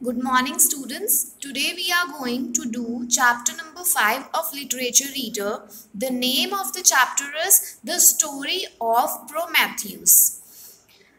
Good morning students. Today we are going to do chapter number 5 of literature reader. The name of the chapter is The Story of Prometheus.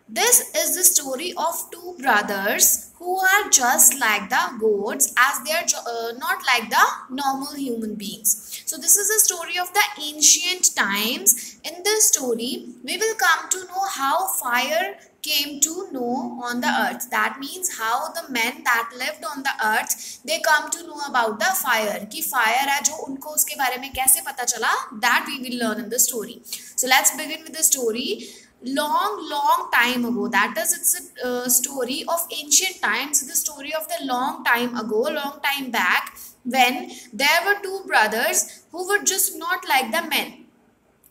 This is the story of two brothers who are just like the gods as they are uh, not like the normal human beings. So this is a story of the ancient times. In this story we will come to know how fire came to know on the earth. That means how the men that lived on the earth they come to know about the fire. ki fire hai jo unko uske bare mein kaise pata chala that we will learn in the story. So let's begin with the story. Long long time ago. That is it's a uh, story of ancient times. The story of the long time ago long time back when there were two brothers who were just not like the men.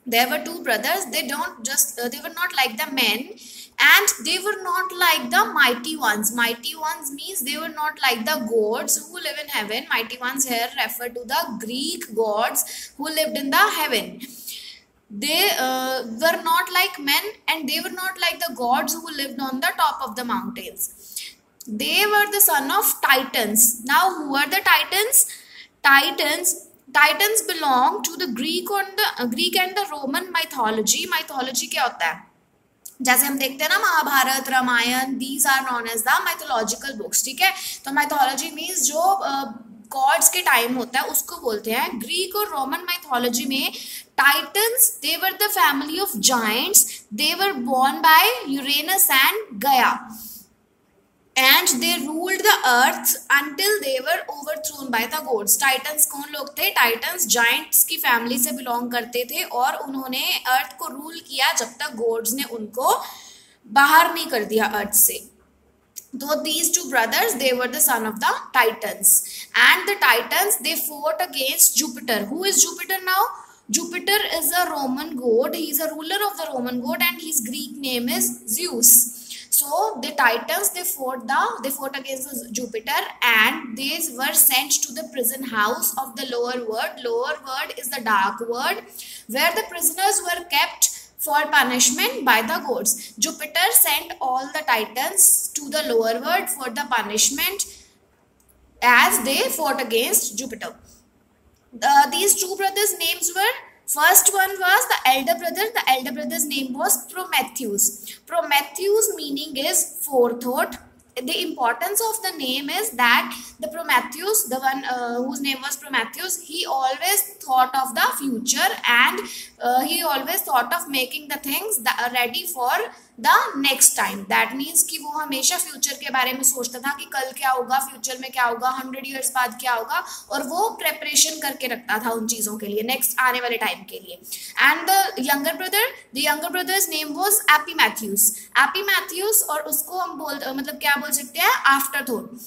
There were two brothers. They don't just uh, they were not like the men and they were not like the mighty ones. Mighty ones means they were not like the gods who live in heaven. Mighty ones here refer to the greek gods who lived in the heaven. They uh, were not like men and they were not like the gods who lived on the top of the mountains. They were the son of titans. Now who are the titans? Titans titans belong to the greek and the uh, greek and the roman mythology. Mythology kya hota hai? जैसे हम देखते हैं ना Mahabharata, Ramayana these are known as the mythological books ठीक है? तो mythology means जो gods के टाइम होता है, उसको बोलते हैं ग्रीक और रोमन माइथोलॉजी में Titans they were the family of giants they were born by Uranus and Gaia and they ruled the earth until they were overthrown by the gods Titans कौन लोग थे? टाइटन्स जॉइंट्स की family से belong करते थे और उन्होंने अर्थ को रूल किया जब तक गोड्स ने उनको बाहर नहीं कर दिया अर्थ से। तो these two brothers they were the son of the Titans and the Titans they fought against Jupiter who is Jupiter now Jupiter is a Roman god he is a ruler of the Roman god and his Greek name is Zeus so the Titans they fought the they fought against Jupiter and they were sent to the prison house of the lower world. Lower world is the dark world where the prisoners were kept for punishment by the gods. Jupiter sent all the Titans to the lower world for the punishment as they fought against Jupiter. Uh, these two brothers' names were First one was the elder brother. The elder brother's name was Prometheus. Prometheus meaning is forethought. The importance of the name is that the Prometheus, the one uh, whose name was Prometheus, he always thought of the future and uh, he always thought of making the things are ready for the next time that means कि वो हमेशा future के बारे में सोचता था कि कल क्या होगा फ्यूचर में क्या होगा हंड्रेड ईयर्स बाद क्या होगा और वो प्रेपरेशन करके रखता था उन चीज़ों के लिए नेक्स्ट आने वाले टाइम के लिए. And the younger brother the younger brother's name was Epimetheus Epimetheus और उसको हम बोल मतलब क्या बोल सकते हैं आफ्टर थोट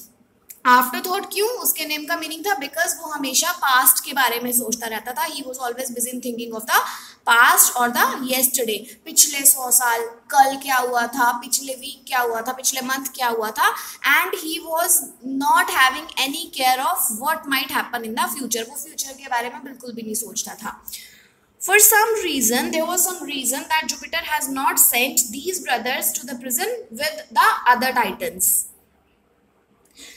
आफ्टर थॉट क्यों? उसके नेम का मीनिंग था बिकॉज़ वो हमेशा पास्ट के बारे में सोचता रहता था. He was always busy in thinking of the past और द येस्टरडे पिछले सौ साल, कल क्या हुआ था? पिछले वीक क्या हुआ था? पिछले मंथ क्या हुआ था? And he was not having any care of what might happen in the future वो फ्यूचर के बारे में बिल्कुल भी नहीं सोचता था. For some reason, there was some reason that Jupiter has not sent these brothers to the prison with the other titans.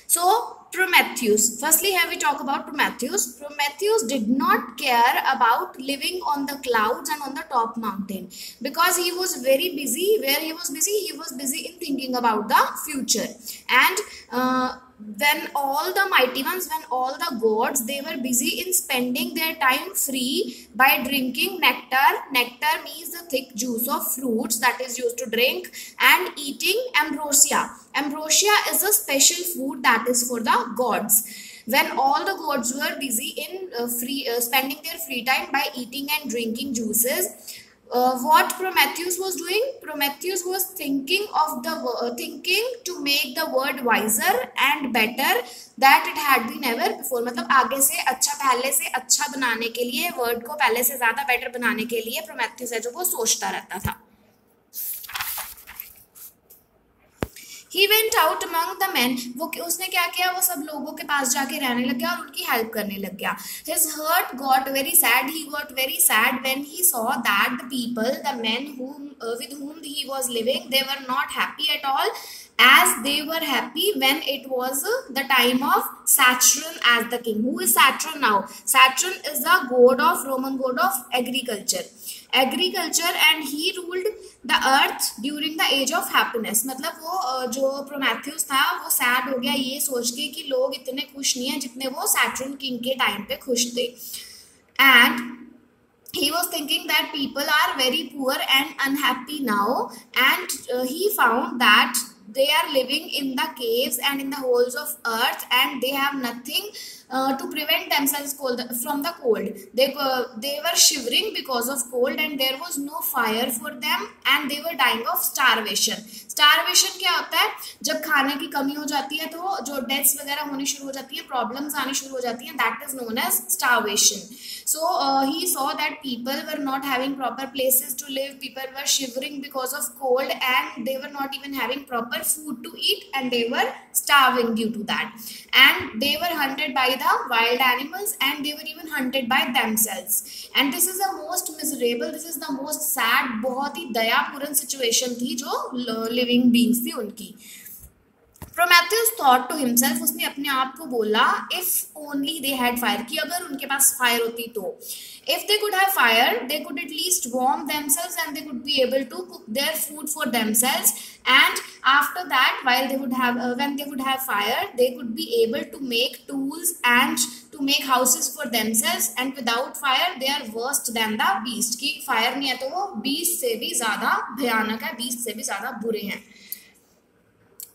So Prometheus. Firstly, here we talk about Prometheus. Prometheus did not care about living on the clouds and on the top mountain because he was very busy. Where he was busy, he was busy in thinking about the future. And uh, when all the mighty ones, when all the gods, they were busy in spending their time free by drinking nectar. Nectar means the thick juice of fruits that is used to drink and eating ambrosia. Ambrosia is a special food that is for the gods when all the gods were busy in uh, free uh, spending their free time by eating and drinking juices uh, what Prometheus was doing? Prometheus was thinking of the uh, thinking to make the world wiser and better that it had been ever before. मतलब आगे से अच्छा पहले से अच्छा बनाने के लिए वर्ड को पहले से ज़्यादा बेटर बनाने के लिए prometheus है जो वो सोचता रहता था he went out among the man वो उसने क्या किया? वो सब लोगों के पास जाके रहने लग गया और उनकी हेल्प करने लग गया। His heart got very sad he got very sad when he saw that people the man with home he was living they were not happy at all as they were happy when it was the time of Saturn as the king who is Saturn now Saturn is the god of Roman god of agriculture agriculture and he ruled the earth during the age of happiness मतलब वो जो Prometheus था, वो sad हो गया, ये सोच के कि लोग इतने खुश नहीं है जितने वो सैटर्न किंग के टाइम पे खुश थे। And he was thinking that people are very poor and unhappy now and he found that they are living in the caves and in the holes of earth and they have nothing uh, to prevent themselves cold, from the cold. They were, they were shivering because of cold and there was no fire for them and they were dying of starvation. Starvation क्या होता है जब खाने की कमी हो जाती है तो जो डेथ्स वगैरह होनी शुरू हो जाती है प्रॉब्लम्स आनी शुरू हो जाती हैं that is known as starvation. So uh, he saw that people were not having proper places to live. People were shivering because of cold and they were not even having proper food to eat and they were starving due to that. And they were hunted by the wild animals and they were even hunted by themselves. And this is the most miserable, this is the most sad, बहुत ही दयापूर्ण situation थी जो living beings थी उनकी प्रोमैथियस thought to himself उसने अपने आप को बोला if only they had fire कि अगर उनके पास फायर होती तो। If they could have fire they could at least warm themselves and they could be able to cook their food for themselves and after that while they would have when they would have fire they could be able to make tools and to make houses for themselves and without fire they are worst than the beast कि fire नहीं है तो वो बीस से भी ज़्यादा भयानक है बीस से भी ज़्यादा बुरे हैं।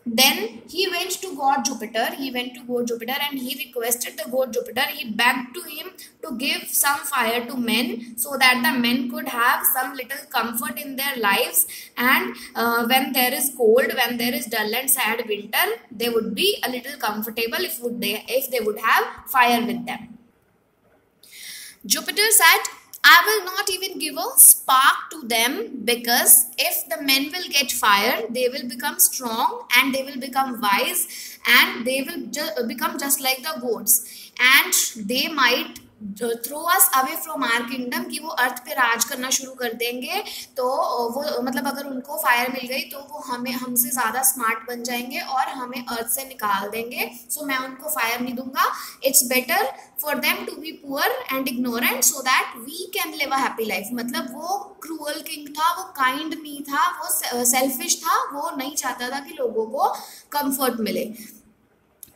Then he went to god jupiter he went to god jupiter and he requested the god jupiter he begged to him to give some fire to men so that the men could have some little comfort in their lives and uh, when there is cold when there is dull and sad winter they would be a little comfortable if would they if they would have fire with them. Jupiter said I will not even give a spark to them because if the men will get fire, they will become strong and they will become wise and they will ju become just like the goats. And they might throw us away from our kingdom कि वो अर्थ पे राज करना शुरू कर देंगे तो वो मतलब अगर उनको फायर मिल गई तो वो हमें हमसे ज़्यादा स्मार्ट बन जाएँगे और हमें अर्थ से निकाल देंगे। सो so, मैं उनको फायर नहीं दूँगा। It's better for them to be poor and ignorant so that we can live a happy life मतलब वो क्रूअल किंग था वो काइंड नहीं था वो सेल्फिश था वो नहीं चाहता था कि लोगों को कंफर्ट मिले।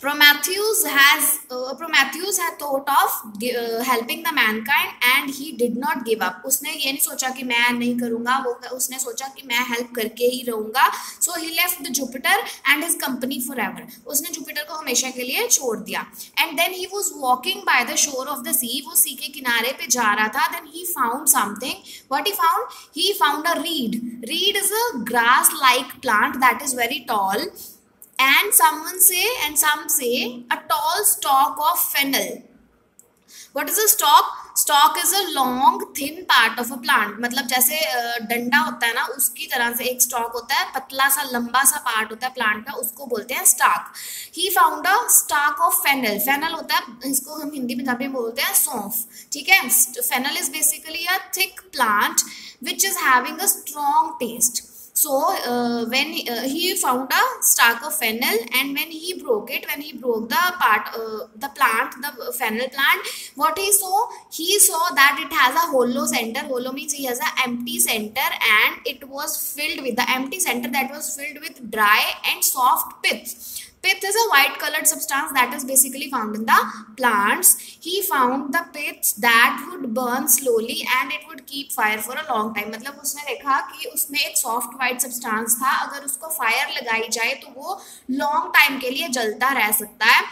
Prometheus has uh, Prometheus had thought of uh, helping the mankind and he did not give up. उसने ये नहीं सोचा कि मैं नहीं करूँगा वो उसने सोचा कि मैं हेल्प करके ही रहूँगा। So he left the Jupiter and his company forever उसने जुपिटर को हमेशा के लिए छोड़ दिया। And then he was walking by the shore of the sea वो सी के किनारे पे जा रहा था। Then he found something what he found he found a reed reed is a grass like plant that is very tall and someone say, and some say, a tall stalk of fennel. What is a stalk? Stalk is a long, thin part of a plant. मतलब जैसे डंडा होता है ना, उसकी तरह से एक स्टॉक होता है, पतला सा, लंबा सा पार्ट होता है प्लांट का, उसको बोलते हैं stalk he found a stalk of fennel fennel होता है, इसको हम हिंदी पंजाबी में बोलते हैं सौंफ. ठीक है? Fennel is basically a thick plant which is having a strong taste so uh, when uh, he found a stalk of fennel and when he broke it when he broke the part uh, the plant the fennel plant what he saw he saw that it has a hollow center. Hollow means he has an empty center and it was filled with the empty center that was filled with dry and soft pith Pith is a white colored substance that is basically found in the plants. He found the pith that would burn slowly and it would keep fire for a long time. मतलब उसने देखा कि उसमें एक soft white substance था अगर उसको fire लगाई जाए तो वो long time के लिए जलता रह सकता है.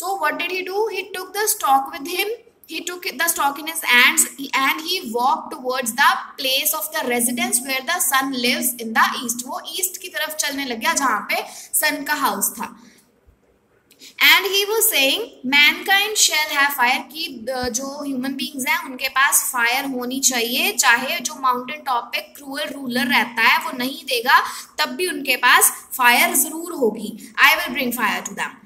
So what did he do? He took the stalk with him. he took the stalk in his hands and he walked towards the place of the residence where the sun lives in the east वो east की तरफ़ चलने लग गया जहाँ पे sun का house था एंड ही वो saying mankind shall have fire की जो ह्यूमन बींग्स हैं, उनके पास फायर होनी चाहिए। चाहे जो माउंटेन टॉप पे क्रूअल रूलर रहता है, वो नहीं देगा, तब भी उनके पास फायर ज़रूर होगी। I will bring fire to them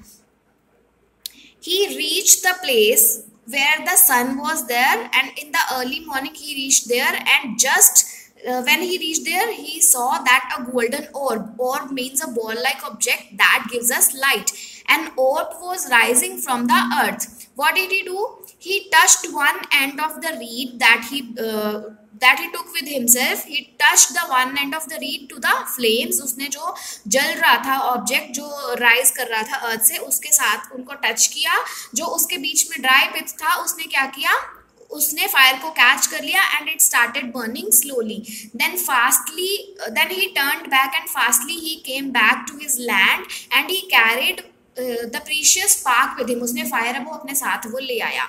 he reach the place where the sun was there and in the early morning he reach there and just when he reach there he saw that a golden orb orb means a ball like object that gives us light An orb was rising from the earth. What did he do? He touched one end of the reed that he uh, that he took with himself. He touched the one end of the reed to the flames. उसने जो जल रहा था object जो rise कर रहा था अर्थ से उसके साथ उनको टच किया जो उसके बीच में ड्राई पिथ था उसने क्या किया उसने फायर को कैच कर लिया and it started burning slowly then fastly then he turn back and fastly he came back to his land and he carried The precious spark with him उसने फायर अपने साथ वो ले आया।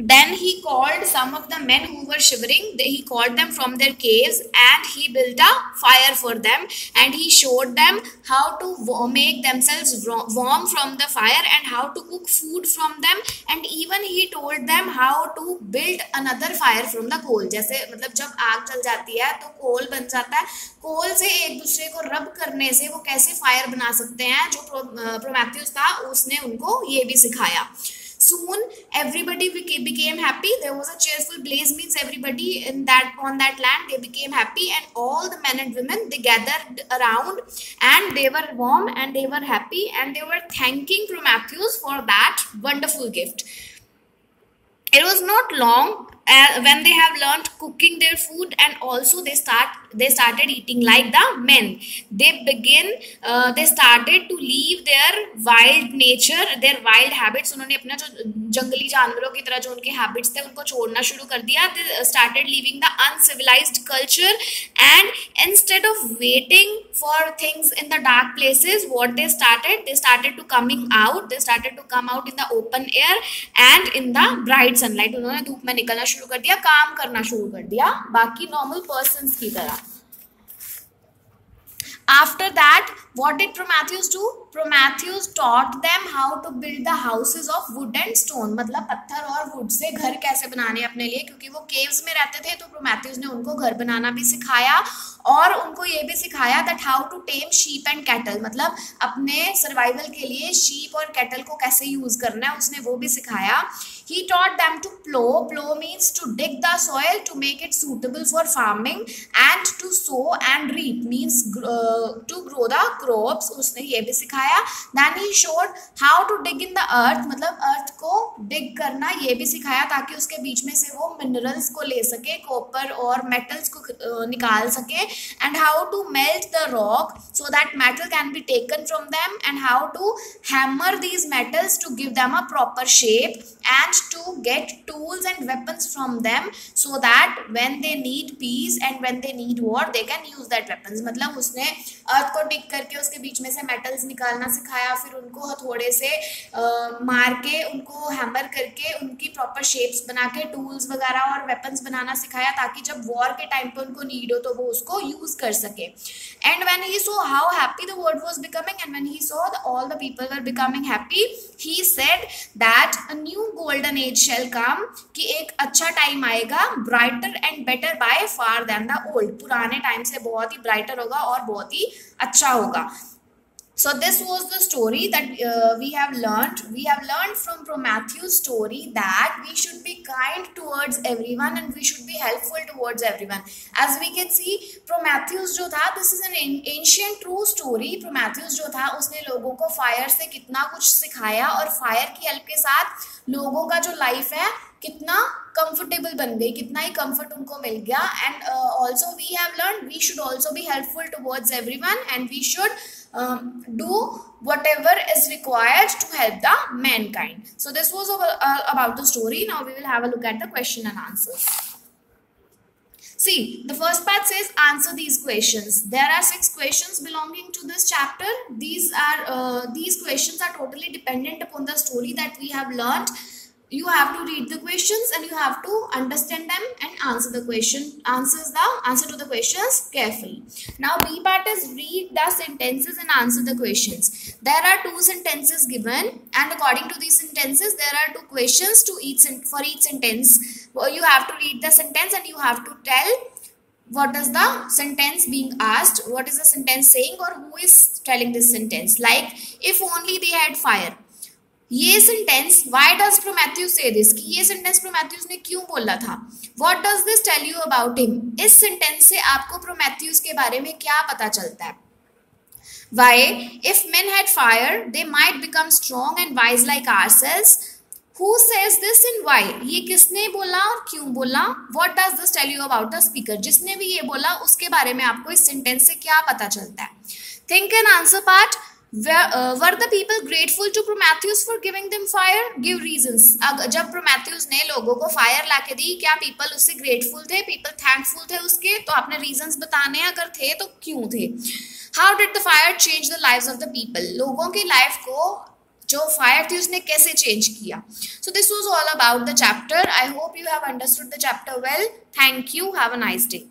Then he called some of the men who were shivering. He called them from their caves and he built a fire for them and he showed them how to make themselves warm from the fire and how to cook food from them and even he told them how to build another fire from the coal. जैसे मतलब जब आग जल जाती है तो कोल बन जाता है कोल से एक दूसरे को रब करने से वो कैसे फायर बना सकते हैं जो प्रोमैथ्यूस था उसने उनको ये भी सिखाया soon everybody became happy. There was a cheerful blaze means everybody in that on that land they became happy and all the men and women they gathered around and they were warm and they were happy and they were thanking prometheus for that wonderful gift. It was not long uh, when they have learned cooking their food and also they start they started eating like the men they begin uh, they started to leave their wild nature their wild habits उन्होंने अपना जो जंगली जानवरों की तरह जो उनके habits थे उनको छोड़ना शुरू कर दिया they started leaving the uncivilized culture and instead of waiting for things in the dark places what they started they started to coming out they started to come out in the open air and in the bright sunlight उन्होंने धूप में निकलना शुरू कर दिया, काम करना शुरू कर दिया, बाकी नॉर्मल पर्सन की तरह after that what did Prometheus do? Prometheus taught them how to build the houses of wood and stone मतलब पत्थर और वुड से घर कैसे बनाने अपने लिए, क्योंकि वो केव्स में रहते थे तो प्रोमैथ्यूज ने उनको घर बनाना भी सिखाया और उनको ये भी सिखाया that how to tame sheep and cattle मतलब अपने सर्वाइवल के लिए शीप और कैटल को कैसे यूज़ करना है, उसने वो भी सिखाया। He taught them to plough plough means to dig the soil to make it suitable for farming and to sow and reap means to grow the crops उसने ये भी सिखाया। सिखाया then he showed how to dig in the earth मतलब earth को डिग करना, ये भी सिखाया ताकि उसके बीच में से वो मिनरल्स को ले सके कॉपर और मेटल्स को निकाल सके। And how to melt the rock so that metal can be taken from them and how to hammer these metals to give them a proper shape and to get tools and weapon from them so that when they need peace and when they need war they can use that weapon मतलब उसने अर्थ को डिग करके उसके बीच में से metals निकाल निकालना सिखाया फिर उनको हथौड़े से आ, मार के उनको हैमर करके उनकी प्रॉपर शेप्स बना के टूल्स वगैरह और वेपन्स बनाना सिखाया ताकि जब वॉर के टाइम पे उनको नीड हो तो वो उसको यूज़ कर सके। And when he saw how happy the world was becoming and when he saw all the people were becoming happy he said that a new golden age shall come कि एक अच्छा time आएगा brighter and better by far than the old पुराने time से बहुत ही brighter होगा और बहुत ही अच्छा होगा। So this was the story that uh, we have learned. We have learned from Prometheus' story that we should be kind towards everyone and we should be helpful towards everyone. As we can see, Prometheus जो था, this is an ancient true story. Prometheus जो था, उसने लोगों को fire से कितना कुछ सिखाया और fire की help के साथ लोगों का जो life है कितना कंफर्टेबल बन गई कितना ही कंफर्ट उनको मिल गया and also we have learn we should also be helpful towards everyone and we should do whatever is required to help the mankind. So this was about the story. Now we will have a look at the question and answers. See, the first part says answer these questions. There are six questions belonging to this chapter. These are uh, these questions are totally dependent upon the story that we have learned you have to read the questions and you have to understand them and answer the question answers the answer to the questions carefully. Now b part is read the sentences and answer the questions. There are two sentences given and according to these sentences there are two questions to each for each sentence. You have to read the sentence and you have to tell what is the sentence being asked what is the sentence saying or who is telling this sentence. Like if only they had fire ये sentence why does Prometheus से this कि ये sentence प्रोमेथ्यूस ने क्यों बोला था? What does this tell you about him इस sentence से आपको प्रोमेथ्यूस के बारे में क्या पता चलता है? Why if men had fire they might become strong and wise like ourselves who says this in why ये किसने बोला और क्यों बोला? What does this tell you about the speaker जिसने भी ये बोला, उसके बारे में आपको इस सेंटेंस से क्या पता चलता है? Think and answer part were the people grateful to Prometheus for giving them fire give reason जब प्रोमैथ्यूज ने लोगों को फायर ला के दी, क्या पीपल उससे ग्रेटफुल थे? पीपल थैंकफुल थे उसके? तो आपने रीजन बताने अगर थे तो क्यों थे? How did the fire change the live of the people लोगों की लाइफ को जो फायर थी, उसने कैसे चेंज किया? So this was all about the chapter I hope you have understood the chapter well thank you have a nice day